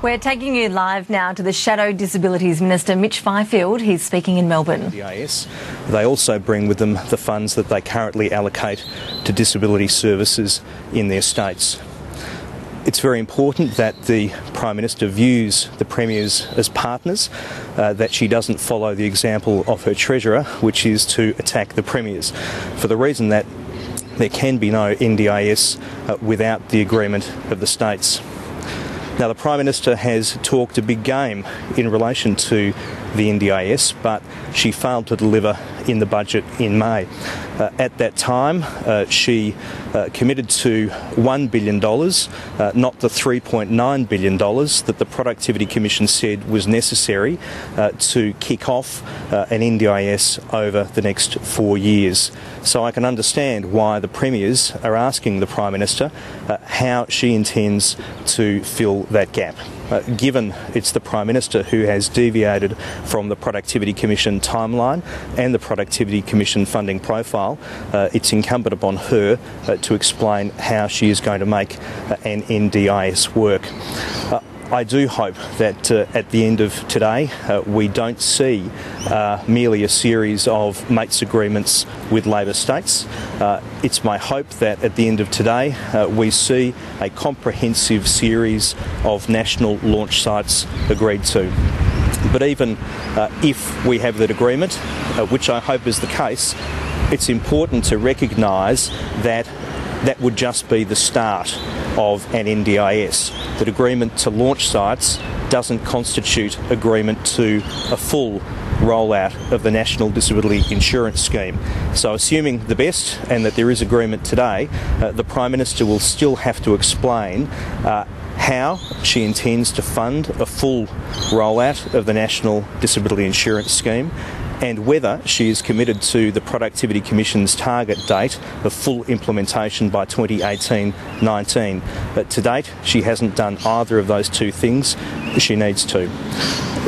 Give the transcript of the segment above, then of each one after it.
We're taking you live now to the Shadow Disabilities Minister, Mitch Fifield. He's speaking in Melbourne. DIS. They also bring with them the funds that they currently allocate to disability services in their states. It's very important that the Prime Minister views the Premiers as partners, uh, that she doesn't follow the example of her Treasurer, which is to attack the Premiers, for the reason that there can be no NDIS uh, without the agreement of the states. Now, the Prime Minister has talked a big game in relation to the NDIS, but she failed to deliver in the budget in May. Uh, at that time, uh, she uh, committed to $1 billion, uh, not the $3.9 billion that the Productivity Commission said was necessary uh, to kick off uh, an NDIS over the next four years. So I can understand why the Premiers are asking the Prime Minister how she intends to fill that gap. Uh, given it's the Prime Minister who has deviated from the Productivity Commission timeline and the Productivity Commission funding profile, uh, it's incumbent upon her uh, to explain how she is going to make uh, an NDIS work. I do hope that uh, at the end of today uh, we don't see uh, merely a series of mates agreements with Labor states. Uh, it's my hope that at the end of today uh, we see a comprehensive series of national launch sites agreed to. But even uh, if we have that agreement, which I hope is the case, it's important to recognise that that would just be the start of an NDIS. That agreement to launch sites doesn't constitute agreement to a full rollout of the National Disability Insurance Scheme. So, assuming the best and that there is agreement today, uh, the Prime Minister will still have to explain. Uh, how she intends to fund a full rollout of the National Disability Insurance Scheme and whether she is committed to the Productivity Commission's target date of full implementation by 2018-19. But to date, she hasn't done either of those two things. She needs to.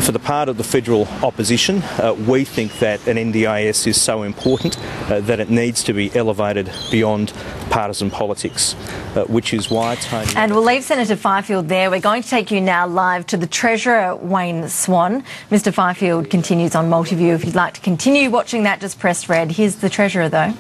For the part of the federal opposition, uh, we think that an NDIS is so important uh, that it needs to be elevated beyond partisan politics, uh, which is why Tony. And we'll leave Senator Fifield there. We're going to take you now live to the Treasurer, Wayne Swan. Mr. Fifield continues on Multiview. If you'd like to continue watching that, just press red. Here's the Treasurer, though.